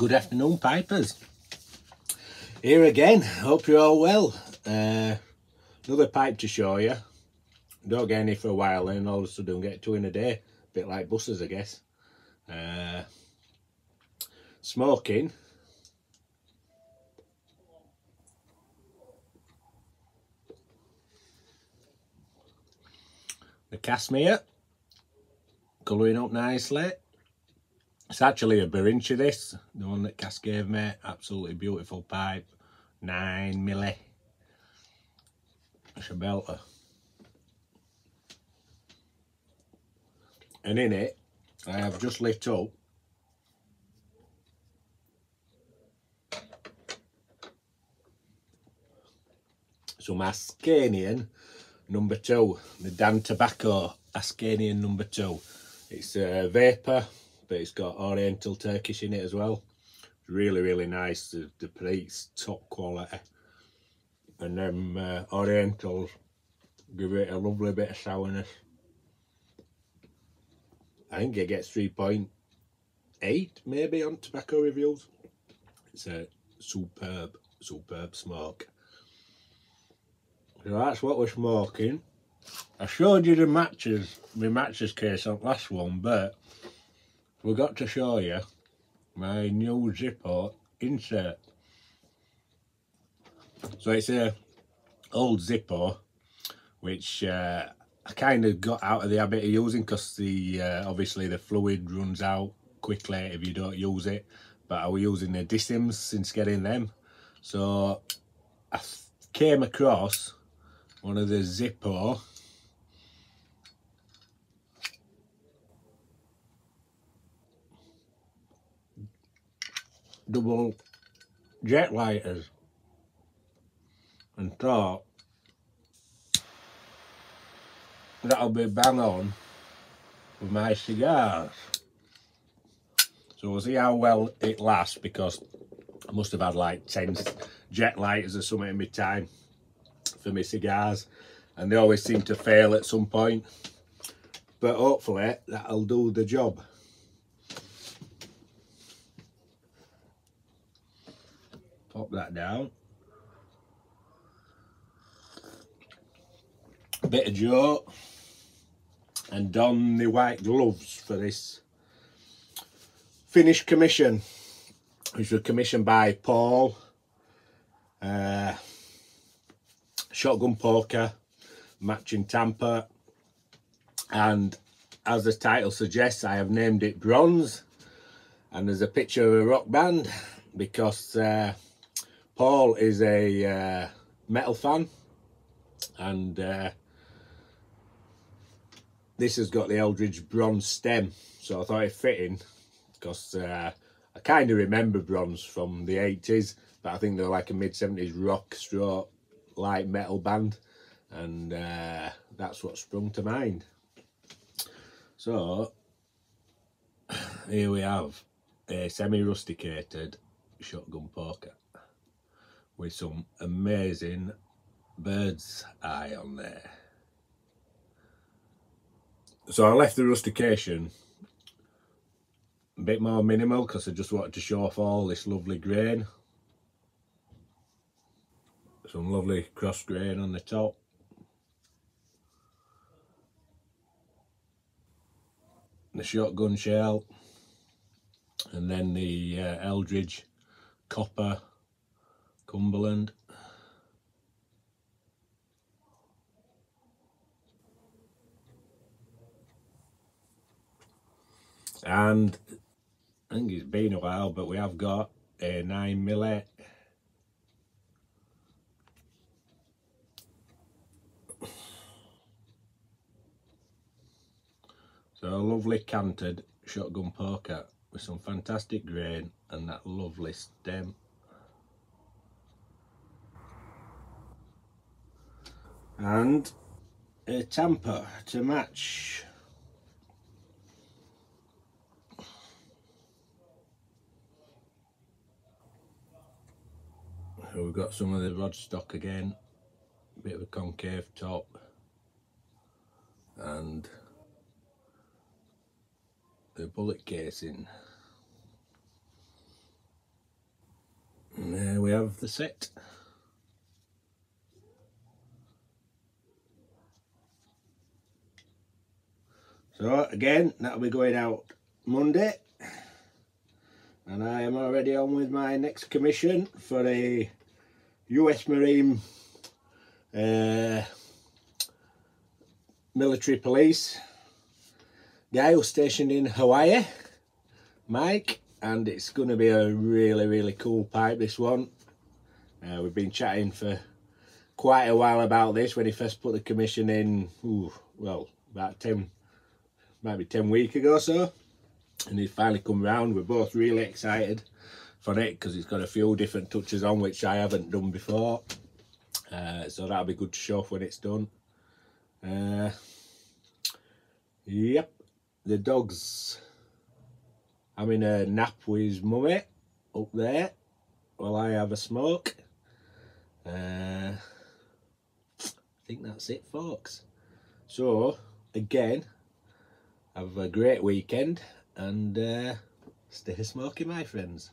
Good afternoon, Pipers. Here again, hope you're all well. Uh, another pipe to show you. Don't get any for a while and all of a sudden get two in a day. Bit like buses, I guess. Uh, smoking. The Cashmere. Colouring up nicely. It's actually a Berinchi this, the one that Cass gave me. Absolutely beautiful pipe. 9 milli. It's a belter. And in it, I have just lit up some Ascanian number two, the Dan Tobacco Ascanian number two. It's a VaPer but it's got Oriental Turkish in it as well. Really, really nice. The, the plate's top quality. And then uh, Orientals give it a lovely bit of sourness. I think it gets 3.8 maybe on tobacco reviews. It's a superb, superb smoke. So that's what we're smoking. I showed you the matches, my matches case on last one, but forgot to show you my new Zippo insert. So it's a old Zippo, which uh, I kind of got out of the habit of using because the uh, obviously the fluid runs out quickly if you don't use it. But I was using the Dissims since getting them. So I came across one of the Zippo double jet lighters and thought that'll be bang on with my cigars. So we'll see how well it lasts because I must have had like 10 jet lighters or something in my time for my cigars and they always seem to fail at some point. But hopefully that'll do the job. Pop that down. A bit of Joe and don the white gloves for this finished commission which was commissioned by Paul uh, shotgun poker matching tamper and as the title suggests I have named it Bronz and there's a picture of a rock band because uh, Paul is a uh, metal fan and uh, this has got the Eldridge bronze stem so I thought it fitting because uh, I kind of remember Bronz from the 80s but I think they're like a mid 70s rock stroke light metal band and uh, that's what sprung to mind. So here we have a semi-rusticated shotgun poker with some amazing bird's eye on there. So I left the rustication a bit more minimal because I just wanted to show off all this lovely grain. Some lovely cross grain on the top. The shotgun shell and then the uh, Eldridge copper Cumberland. And I think it's been a while, but we have got a 9 millet So a lovely canted shotgun poker with some fantastic grain and that lovely stem and a tamper to match. So we've got some of the rod stock again, a bit of a concave top and the bullet casing There we have the set. So again, that'll be going out Monday. And I am already on with my next commission for a US Marine uh, military police guy who's stationed in Hawaii, Mike, and it's going to be a really, really cool pipe, this one. Uh, we've been chatting for quite a while about this when he first put the commission in, ooh, well, about 10, maybe 10 week ago or so. And he's finally come round. We're both really excited for it because it's got a few different touches on which I haven't done before. Uh, so that'll be good to show off when it's done. Uh, yep, the dog's having a nap with mummy up there while I have a smoke. Uh, I think that's it, folks. So, again, have a great weekend and uh, stay smoky, my friends.